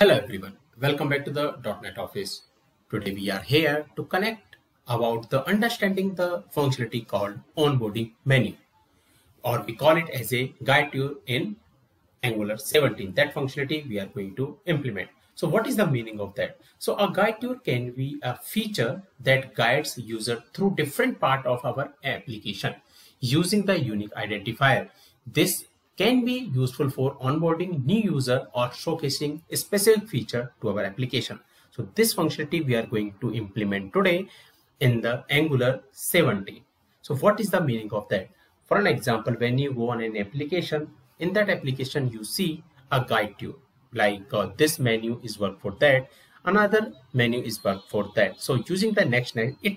Hello everyone, welcome back to the .NET Office. Today we are here to connect about the understanding the functionality called onboarding menu or we call it as a guide tour in Angular 17. That functionality we are going to implement. So what is the meaning of that? So a guide tour can be a feature that guides user through different part of our application using the unique identifier. This can be useful for onboarding new user or showcasing a specific feature to our application. So this functionality we are going to implement today in the Angular 17. So what is the meaning of that? For an example, when you go on an application, in that application you see a guide to like uh, this menu is work for that, another menu is work for that. So using the next it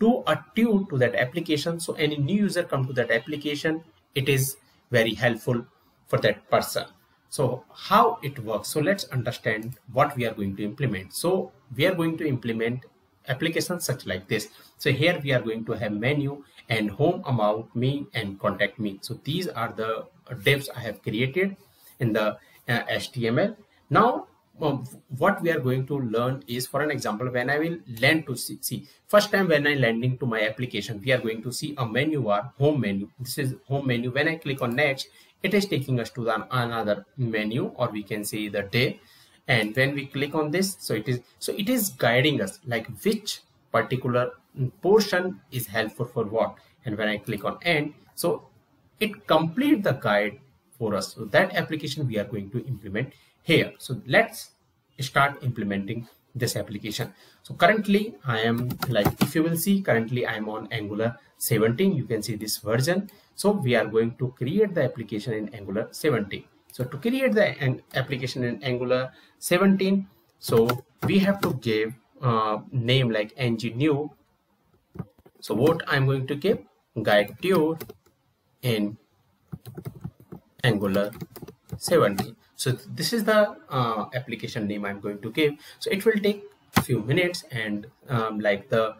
do a tune to that application. So any new user come to that application, it is very helpful for that person. So how it works? So let's understand what we are going to implement. So we are going to implement applications such like this. So here we are going to have menu and home about me and contact me so these are the divs i have created in the uh, html now um, what we are going to learn is for an example when i will land to see, see first time when i landing to my application we are going to see a menu bar home menu. This is home menu. When i click on next it is taking us to the, another menu or we can say the day. And when we click on this so it is so it is guiding us like which particular portion is helpful for what. And when i click on end so it complete the guide for us. So that application we are going to implement here. So let's start implementing this application. So currently i am like if you will see currently i am on angular 17 you can see this version. So we are going to create the application in angular 17 so to create the application in angular 17 so we have to give uh, name like ng new so what i'm going to give? Guide tour in angular 17 so this is the uh, application name i'm going to give. So it will take a few minutes and um, like the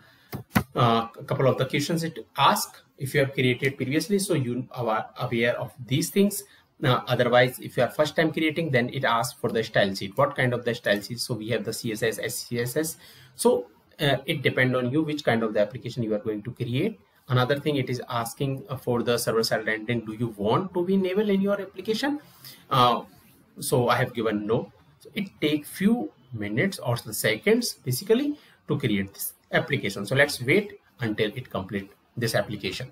uh, a couple of the questions it asks if you have created previously so you are aware of these things. Now otherwise if you are first time creating then it asks for the style sheet. What kind of the style sheet? So we have the css scss so uh, it depend on you which kind of the application you are going to create. Another thing it is asking for the server side rendering. Do you want to be enabled in your application? Uh, so i have given no so it take few minutes or seconds basically to create this application so let's wait until it complete this application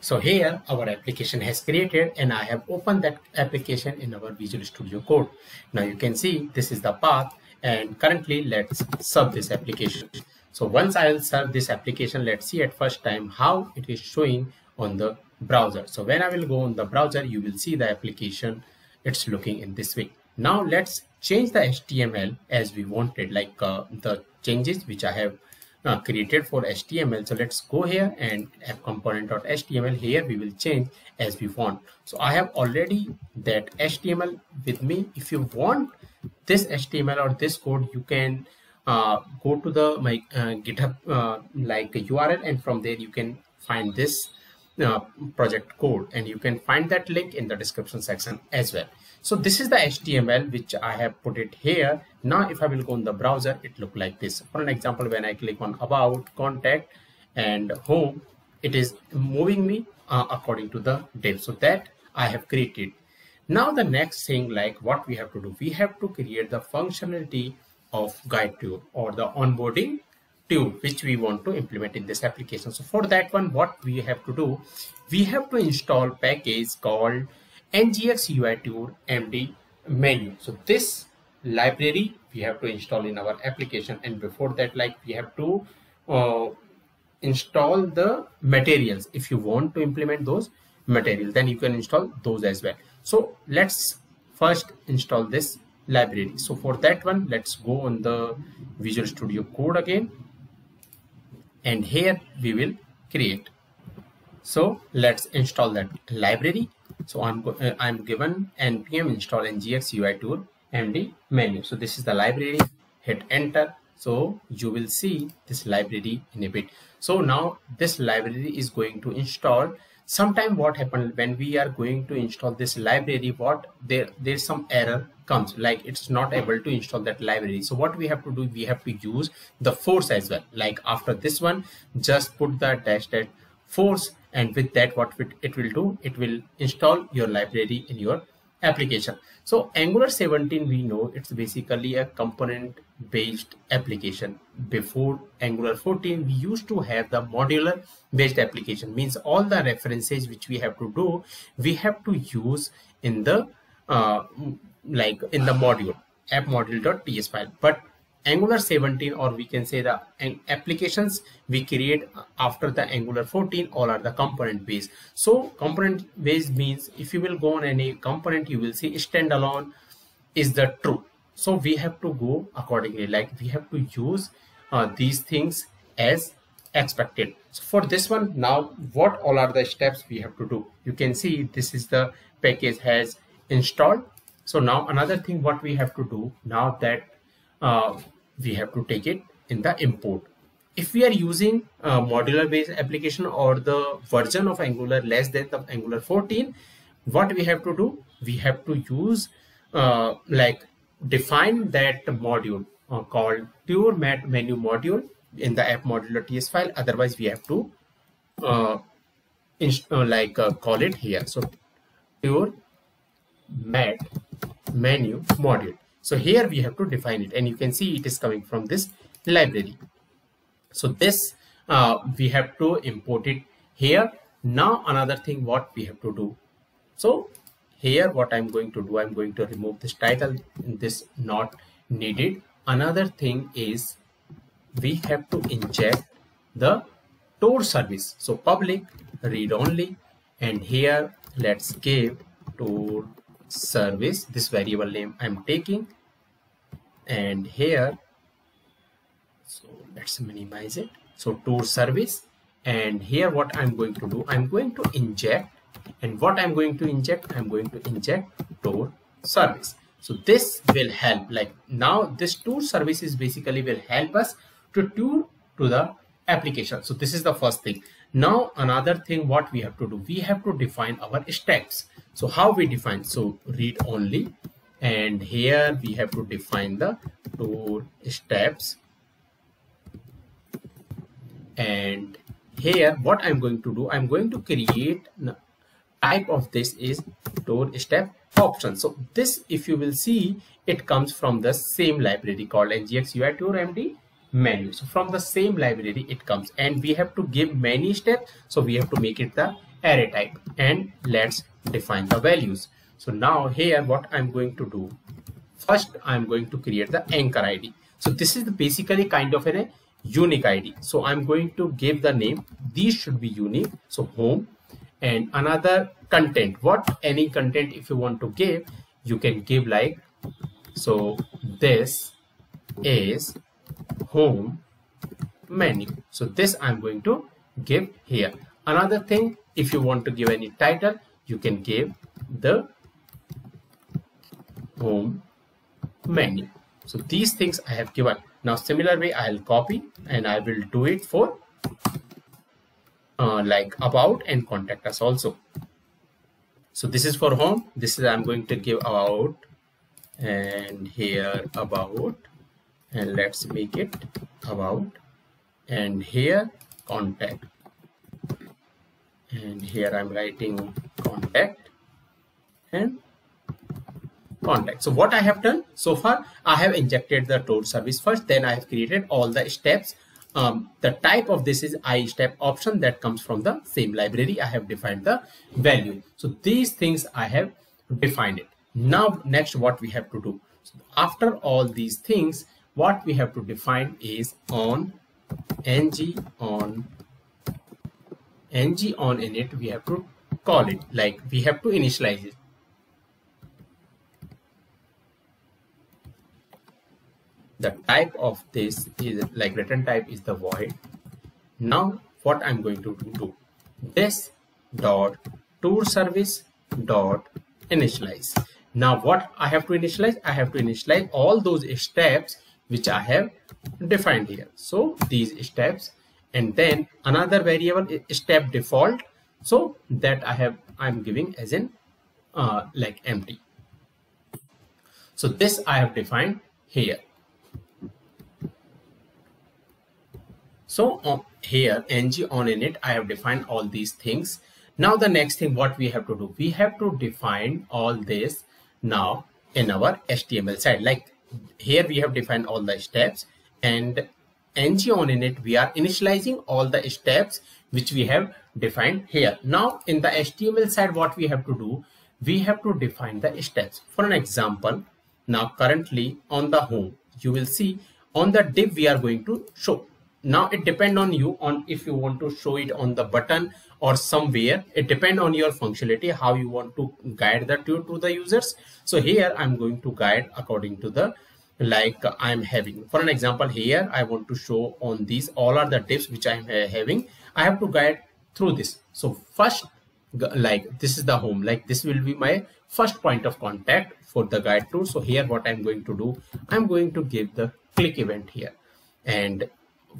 so here our application has created and I have opened that application in our Visual Studio Code. Now you can see this is the path and currently let's serve this application. So once I will serve this application, let's see at first time how it is showing on the browser. So when I will go on the browser, you will see the application it's looking in this way. Now let's change the html as we wanted like uh, the changes which i have uh, created for html so let's go here and have component.html here we will change as we want. So i have already that html with me. If you want this html or this code you can uh, go to the my uh, github uh, like url and from there you can find this uh, project code and you can find that link in the description section as well. So this is the html which i have put it here. Now if i will go in the browser it look like this. For an example when i click on about contact and home it is moving me uh, according to the div so that i have created. Now the next thing like what we have to do we have to create the functionality of guide tour or the onboarding which we want to implement in this application. So for that one what we have to do we have to install package called ngx ui tour md menu. So this library we have to install in our application. And before that like we have to uh, install the materials. If you want to implement those materials then you can install those as well. So let's first install this library. So for that one let's go on the visual studio code again and here we will create. So let's install that library. So i'm uh, i'm given npm install ngx ui tour md menu. So this is the library. Hit enter. So you will see this library in a bit. So now this library is going to install sometime what happened when we are going to install this library what there there's some error comes like it's not able to install that library. So what we have to do we have to use the force as well. Like after this one just put the dash dash force and with that what it will do it will install your library in your application. So angular 17 we know it's basically a component based application. Before angular 14 we used to have the modular based application. Means all the references which we have to do we have to use in the uh, like in the module app module.ts file. But angular 17 or we can say the applications we create after the angular 14 all are the component based. So component based means if you will go on any component you will see standalone is the true. So we have to go accordingly like we have to use uh, these things as expected. So for this one now what all are the steps we have to do? You can see this is the package has installed. So now another thing what we have to do now that uh, we have to take it in the import. If we are using a modular based application or the version of angular less than the angular 14 what we have to do? We have to use uh, like define that module uh, called tour mat menu module in the app module.ts file. Otherwise we have to uh, uh, like uh, call it here. So tour mat menu module so here we have to define it. And you can see it is coming from this library. So this uh, we have to import it here. Now another thing what we have to do. So here what i'm going to do i'm going to remove this title this not needed. Another thing is we have to inject the tour service. So public read only. And here let's give tour service. This variable name i'm taking and here so let's minimize it. So tour service and here what i'm going to do i'm going to inject and what i'm going to inject i'm going to inject tour service. So this will help like now this tour service is basically will help us to tour to the application. So this is the first thing. Now another thing what we have to do we have to define our steps. So how we define? So read only and here we have to define the tour steps. And here what i'm going to do i'm going to create type of this is tour step option. So this if you will see it comes from the same library called ngx ui tour md menu. So from the same library it comes. And we have to give many steps. So we have to make it the array type. And let's define the values so now here what i'm going to do first i'm going to create the anchor id so this is basically kind of a unique id so i'm going to give the name these should be unique so home and another content. What any content if you want to give you can give like so this is home menu. So this i'm going to give here. Another thing if you want to give any title you can give the home menu so these things i have given. Now similar way i'll copy and i will do it for uh, like about and contact us also. So this is for home. This is i'm going to give about and here about and let's make it about and here contact. And here i'm writing contact and contact. So what i have done so far i have injected the tour service first then i have created all the steps. Um, the type of this is i step option that comes from the same library. I have defined the value. So these things i have defined it. Now next what we have to do? So after all these things what we have to define is on ng on ng on init we have to call it. Like we have to initialize it the type of this is like return type is the void. Now what i'm going to do this dot tour service dot initialize. Now what i have to initialize? I have to initialize all those steps which i have defined here. So these steps and then another variable step default. So that i have i'm giving as in uh, like empty. So this I have defined here. So uh, here ng on init, I have defined all these things. Now the next thing what we have to do, we have to define all this now in our HTML side. Like here we have defined all the steps and ng on init, we are initializing all the steps which we have defined here. Now in the HTML side, what we have to do, we have to define the steps. For an example, now currently on the home, you will see on the div we are going to show. Now it depend on you on if you want to show it on the button or somewhere. It depend on your functionality, how you want to guide the tool to the users. So here I'm going to guide according to the like I'm having. For an example here, I want to show on these all are the tips which I'm having. I have to guide through this. So first like this is the home like this will be my first point of contact for the guide tool so here what i'm going to do i'm going to give the click event here and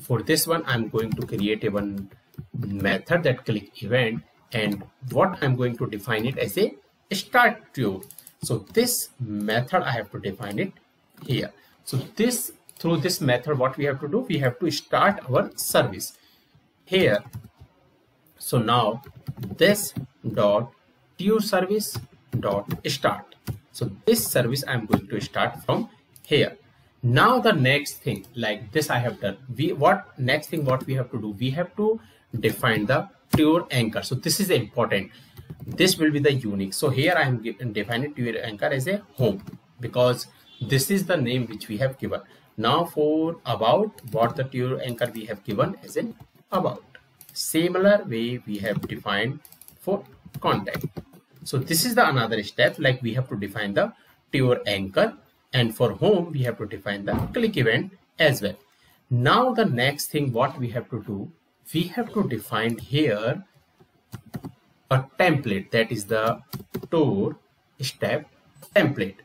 for this one i'm going to create a one method that click event and what i'm going to define it as a start tour so this method i have to define it here so this through this method what we have to do we have to start our service here so now this dot tour service dot start. So this service I'm going to start from here. Now the next thing like this I have done. We what next thing what we have to do? We have to define the tour anchor. So this is important. This will be the unique. So here I am defining tour anchor as a home because this is the name which we have given. Now for about what the tour anchor we have given as an about similar way we have defined for contact so this is the another step like we have to define the tour anchor and for home we have to define the click event as well. Now the next thing what we have to do we have to define here a template. That is the tour step template.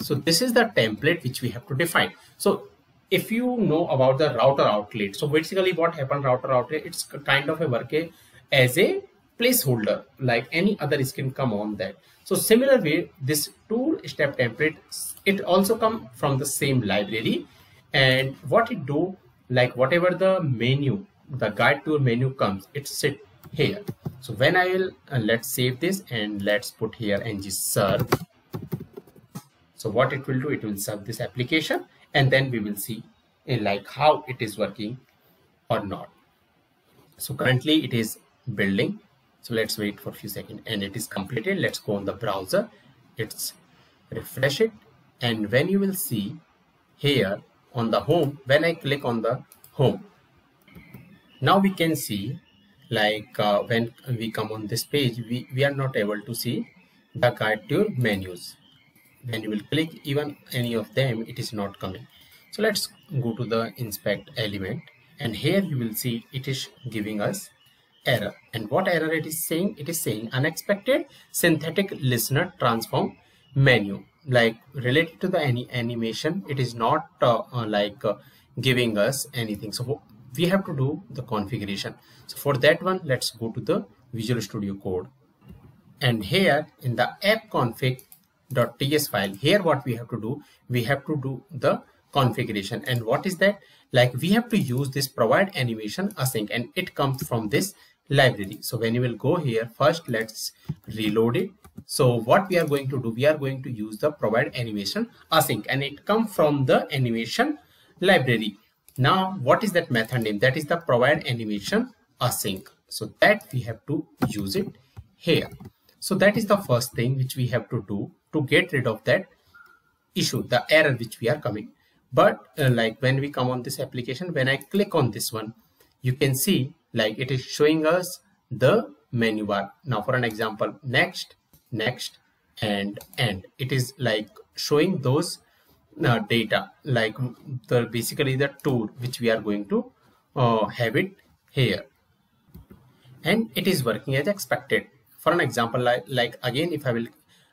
So this is the template which we have to define. So if you know about the router outlet so basically what happened router outlet it's kind of a work as a placeholder like any other skin come on that. So similar way this tour step template it also come from the same library. And what it do like whatever the menu the guide tool menu comes it sit here. So when i will uh, let's save this and let's put here ng serve. So what it will do it will serve this application and then we will see in like how it is working or not. So currently it is building so let's wait for a few seconds. And it is completed. Let's go on the browser. It's refresh it. And when you will see here on the home when i click on the home now we can see like uh, when we come on this page we we are not able to see the guide tour menus. When you will click even any of them it is not coming. So let's go to the inspect element. And here you will see it is giving us error. And what error it is saying? It is saying unexpected synthetic listener transform menu. Like related to the any animation it is not uh, uh, like uh, giving us anything. So we have to do the configuration. So for that one let's go to the visual studio code. And here in the app config .ts file here what we have to do we have to do the configuration. And what is that like we have to use this provide animation async and it comes from this library. So when you will go here first let's reload it. So what we are going to do we are going to use the provide animation async and it comes from the animation library. Now what is that method name? That is the provide animation async. So that we have to use it here. So that is the first thing which we have to do to get rid of that issue, the error which we are coming. But uh, like when we come on this application, when I click on this one, you can see like it is showing us the menu bar. Now for an example, next, next, and end. It is like showing those uh, data, like the basically the tool which we are going to uh, have it here. And it is working as expected. For an example, like, like again, if I will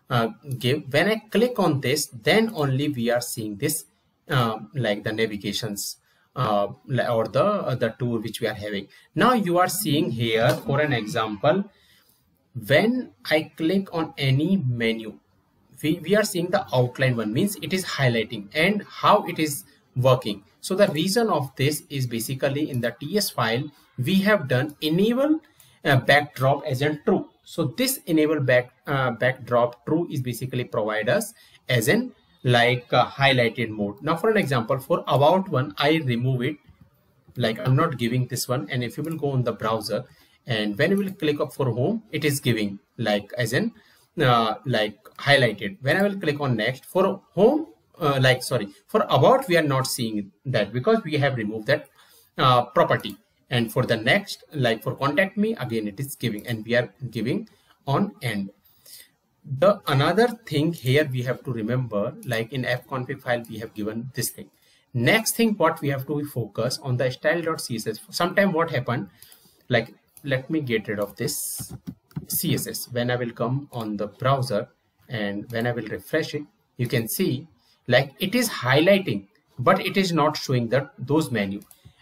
uh, give when I click on this then only we are seeing this uh, like the navigations uh, or the uh, the tool which we are having now you are seeing here for an example when I click on any menu we, we are seeing the outline one means it is highlighting and how it is working. So the reason of this is basically in the TS file, we have done enable uh, backdrop as in true. So this enable back uh, backdrop true is basically provide us as in like uh, highlighted mode. Now for an example, for about one, I remove it like I'm not giving this one. And if you will go on the browser and when you will click up for home, it is giving like as in uh, like highlighted. When I will click on next for home, uh, like sorry, for about we are not seeing that because we have removed that uh, property. And for the next, like for contact me, again it is giving and we are giving on end the another thing here we have to remember like in app config file we have given this thing. Next thing what we have to focus on the style.css sometime what happened like let me get rid of this css when i will come on the browser and when i will refresh it you can see like it is highlighting but it is not showing that those menu.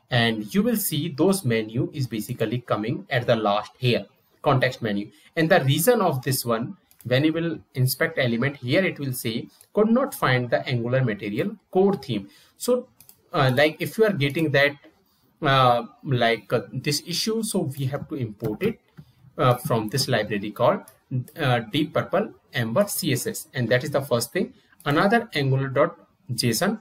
And you will see those menu is basically coming at the last here context menu. And the reason of this one when you will inspect element here it will say could not find the angular material core theme. So uh, like if you are getting that uh, like uh, this issue so we have to import it uh, from this library called uh, deep purple amber css and that is the first thing. Another angular.json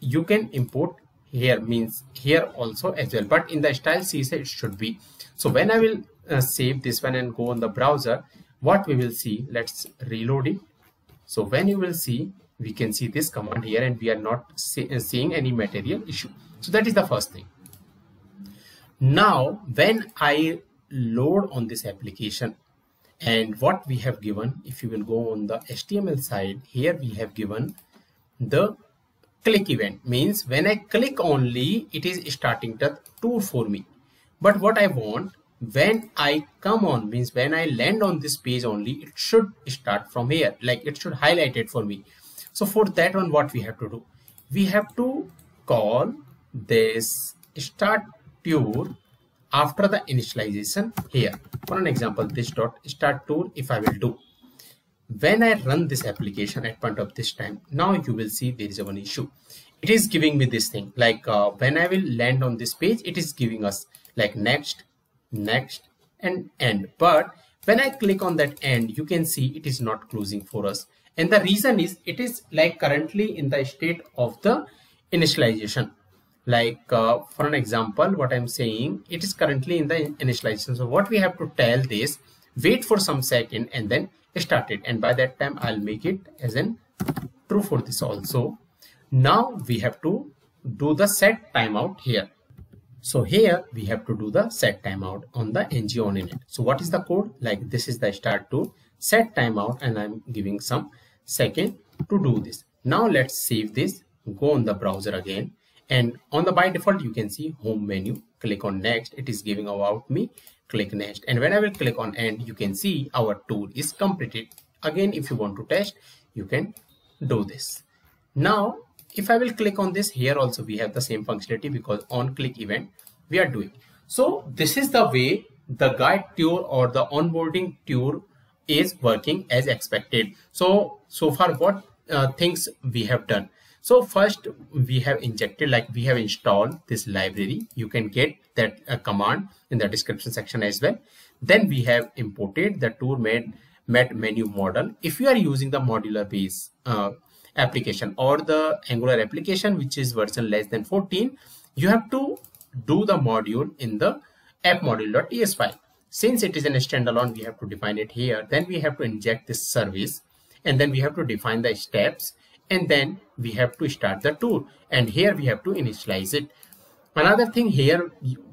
you can import here means here also as well. But in the style css it should be. So when i will uh, save this one and go on the browser what we will see let's reload it. So when you will see we can see this command here and we are not see, uh, seeing any material issue. So that is the first thing. Now when i load on this application and what we have given if you will go on the html side here we have given the click event. Means when i click only it is starting the tour for me. But what i want when I come on means when I land on this page only it should start from here. Like it should highlight it for me. So for that one what we have to do? We have to call this start tour after the initialization here. For an example this dot start tour if I will do. When I run this application at point of this time now you will see there is one issue. It is giving me this thing. Like uh, when I will land on this page it is giving us like next next and end. But when i click on that end you can see it is not closing for us. And the reason is it is like currently in the state of the initialization. Like uh, for an example what i'm saying it is currently in the initialization. So what we have to tell this wait for some second and then start it. And by that time i'll make it as an true for this also. Now we have to do the set timeout here so here we have to do the set timeout on the ng on init. So what is the code? Like this is the start to set timeout and I'm giving some second to do this. Now let's save this, go on the browser again and on the by default you can see home menu, click on next, it is giving about me, click next and when I will click on end you can see our tour is completed. Again if you want to test you can do this. Now if I will click on this here also we have the same functionality because on click event we are doing. So this is the way the guide tour or the onboarding tour is working as expected. So, so far what uh, things we have done. So first we have injected like we have installed this library. You can get that uh, command in the description section as well. Then we have imported the tour made met menu model. If you are using the modular base uh, application or the Angular application, which is version less than 14, you have to do the module in the app module.ts file. Since it is in a standalone, we have to define it here. Then we have to inject this service and then we have to define the steps and then we have to start the tour and here we have to initialize it. Another thing here,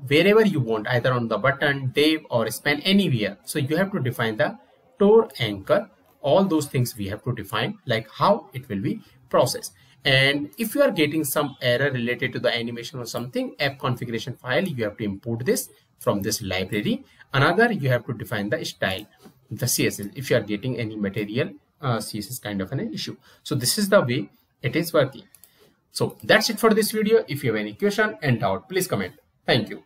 wherever you want, either on the button, div or span anywhere. So you have to define the tour anchor all those things we have to define like how it will be processed. And if you are getting some error related to the animation or something app configuration file you have to import this from this library. Another you have to define the style the css if you are getting any material uh, css kind of an issue. So this is the way it is working. So that's it for this video. If you have any question and doubt please comment. Thank you